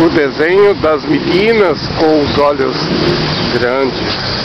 o desenho das meninas com os olhos grandes.